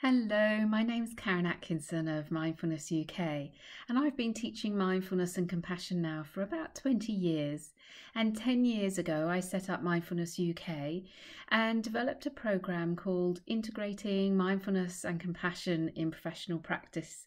Hello, my name's Karen Atkinson of Mindfulness UK, and I've been teaching mindfulness and compassion now for about 20 years. And 10 years ago, I set up Mindfulness UK and developed a program called Integrating Mindfulness and Compassion in Professional Practice.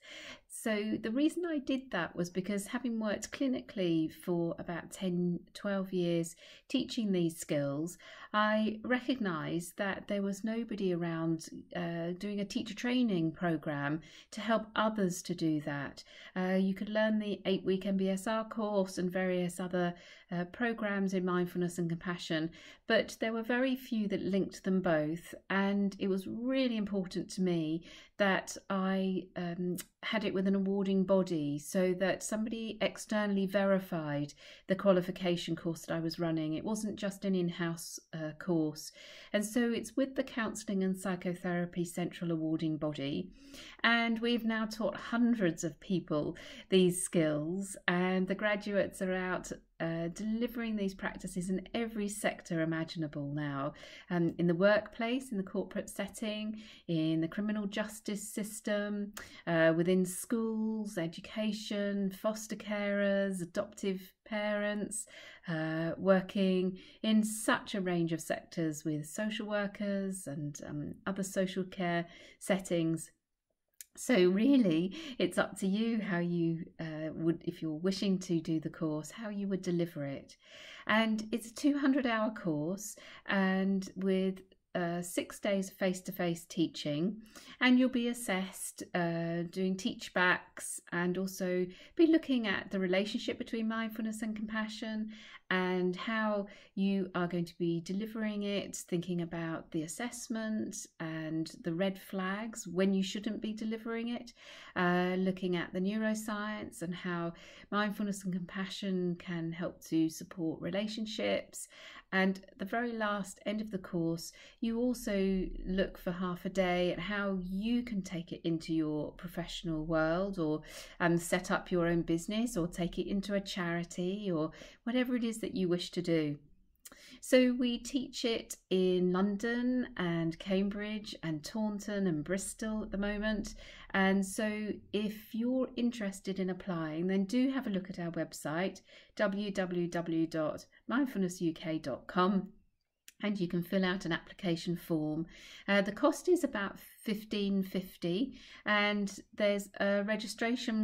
So, the reason I did that was because having worked clinically for about 10, 12 years teaching these skills, I recognised that there was nobody around uh, doing a teacher training program to help others to do that. Uh, you could learn the eight week MBSR course and various other uh, programs in mindfulness and compassion, but there were very few that linked them both. And it was really important to me that I um, had it with an awarding body so that somebody externally verified the qualification course that I was running. It wasn't just an in house uh, course. And so it's with the Counselling and Psychotherapy Central Awarding Body. And we've now taught hundreds of people these skills, and the graduates are out uh, delivering these practices in every sector imaginable now. Um, in the workplace, in the corporate setting, in the criminal justice system, uh, within schools, education, foster carers, adoptive parents, uh, working in such a range of sectors with social workers and um, other social care settings. So really, it's up to you how you uh, would, if you're wishing to do the course, how you would deliver it. And it's a 200 hour course and with six days of face to face teaching, and you'll be assessed uh, doing teach backs and also be looking at the relationship between mindfulness and compassion and how you are going to be delivering it, thinking about the assessment and the red flags when you shouldn't be delivering it, uh, looking at the neuroscience and how mindfulness and compassion can help to support relationships. And the very last end of the course, you also look for half a day at how you can take it into your professional world or um, set up your own business or take it into a charity or whatever it is that you wish to do. So we teach it in London and Cambridge and Taunton and Bristol at the moment. And so if you're interested in applying, then do have a look at our website www.mindfulnessuk.com and you can fill out an application form. Uh, the cost is about fifteen fifty, and there's a registration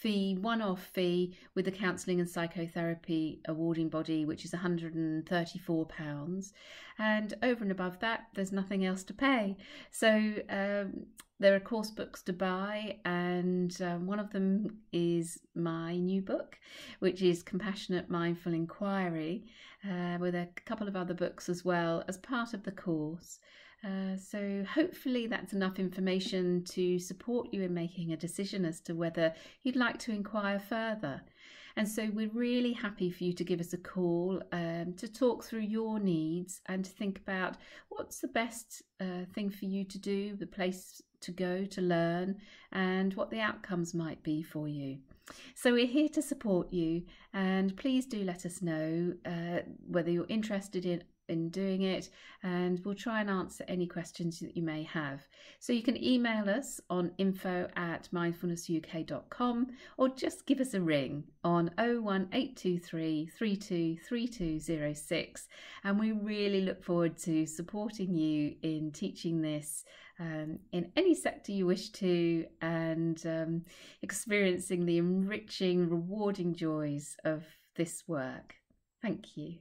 fee, one-off fee with the counselling and psychotherapy awarding body, which is one hundred and thirty-four pounds, and over and above that, there's nothing else to pay. So um, there are course books to buy, and um, one of them is my new book, which is Compassionate Mindful Inquiry, uh, with a couple of other books as well as part of the course. Uh, so, hopefully, that's enough information to support you in making a decision as to whether you'd like to inquire further. And so we're really happy for you to give us a call um, to talk through your needs and to think about what's the best uh, thing for you to do, the place to go to learn, and what the outcomes might be for you. So we're here to support you, and please do let us know uh, whether you're interested in in doing it and we'll try and answer any questions that you may have. So you can email us on info at mindfulnessuk.com or just give us a ring on 01823 323206 and we really look forward to supporting you in teaching this um, in any sector you wish to and um, experiencing the enriching, rewarding joys of this work. Thank you.